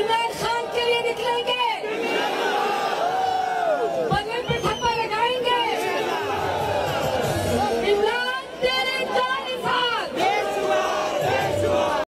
Imran Khan